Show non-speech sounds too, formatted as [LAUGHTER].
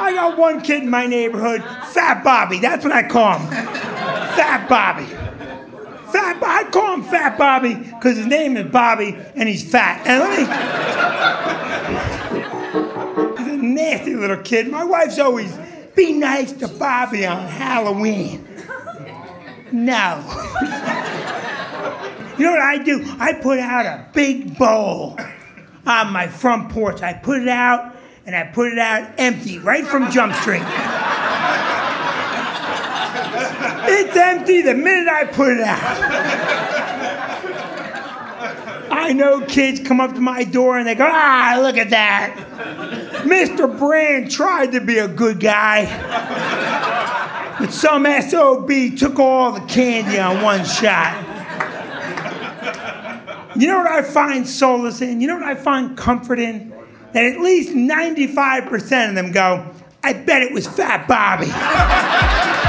I got one kid in my neighborhood, Fat Bobby. That's what I call him. Fat Bobby. Fat I call him Fat Bobby because his name is Bobby and he's fat. And let me. He's a nasty little kid. My wife's always be nice to Bobby on Halloween. No. you know what I do? I put out a big bowl on my front porch. I put it out and I put it out empty right from Jump Street. it's empty the minute I put it out. I know kids come up to my door and they go, ah, look at that. Mr. Brand tried to be a good guy, but some SOB took all the candy on one shot. You know what I find solace in? You know what I find comfort in? That at least 95% of them go, I bet it was Fat Bobby. [LAUGHS]